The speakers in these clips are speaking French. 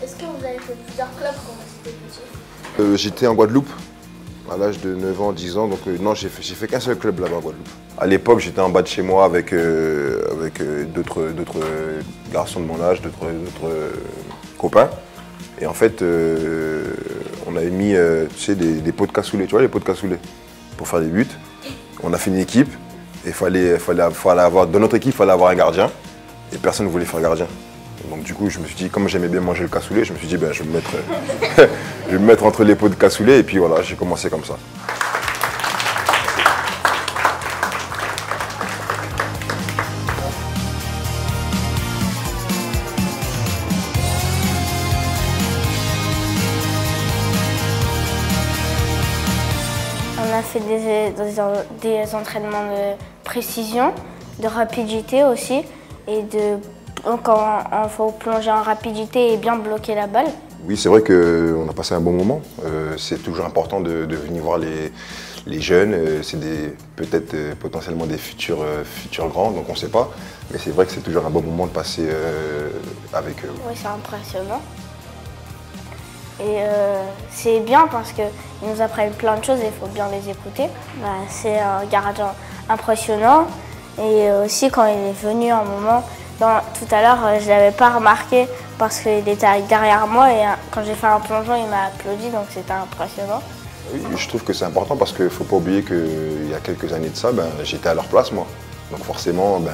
Est-ce que vous avez fait plusieurs clubs quand vous euh, J'étais en Guadeloupe à l'âge de 9 ans, 10 ans. Donc euh, non, j'ai fait, fait qu'un seul club là-bas en Guadeloupe. À l'époque, j'étais en bas de chez moi avec, euh, avec d'autres garçons de mon âge, d'autres copains. Et en fait, on avait mis tu sais, des, pots de cassoulet, tu vois, les pots de cassoulet, pour faire des buts. On a fait une équipe et fallait, fallait, fallait avoir, dans notre équipe, il fallait avoir un gardien. Et personne ne voulait faire gardien. Donc du coup, je me suis dit, comme j'aimais bien manger le cassoulet, je me suis dit, ben, je, vais me mettre, je vais me mettre entre les pots de cassoulet et puis voilà, j'ai commencé comme ça. On a fait des- des entraînements de précision, de rapidité aussi, et de quand il faut plonger en rapidité et bien bloquer la balle. Oui, c'est vrai qu'on a passé un bon moment. Euh, c'est toujours important de, de venir voir les, les jeunes. Euh, c'est peut-être euh, potentiellement des futurs, euh, futurs grands, donc on ne sait pas. Mais c'est vrai que c'est toujours un bon moment de passer euh, avec eux. Oui, c'est impressionnant. Et euh, c'est bien parce qu'ils nous apprennent plein de choses et il faut bien les écouter. Bah, c'est un gardien impressionnant. Et aussi quand il est venu un moment, tout à l'heure, euh, je ne l'avais pas remarqué parce qu'il était derrière moi et euh, quand j'ai fait un plongeon, il m'a applaudi, donc c'était impressionnant. Oui, je trouve que c'est important parce qu'il ne faut pas oublier qu'il y a quelques années de ça, ben, j'étais à leur place moi. Donc forcément, ben,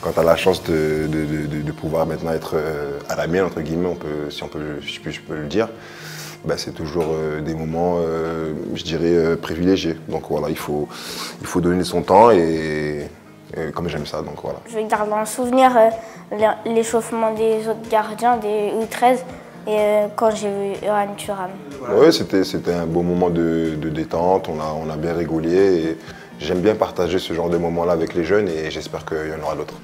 quand tu as la chance de, de- de- pouvoir maintenant être euh, à la mienne, entre guillemets, on peut, si on peut, je, je peux le dire, ben, c'est toujours euh, des moments, euh, je dirais, euh, privilégiés. Donc voilà, il faut, il faut donner son temps et, et comme j'aime ça, donc voilà. Je garde en souvenir euh, l'é- l'échauffement des autres gardiens, des U13, et euh, quand j'ai vu Johan Thuram. Oui, c'était, un beau moment de, de détente, on a, on a bien rigolé j'aime bien partager ce genre de moments-là avec les jeunes et j'espère qu'il y en aura d'autres.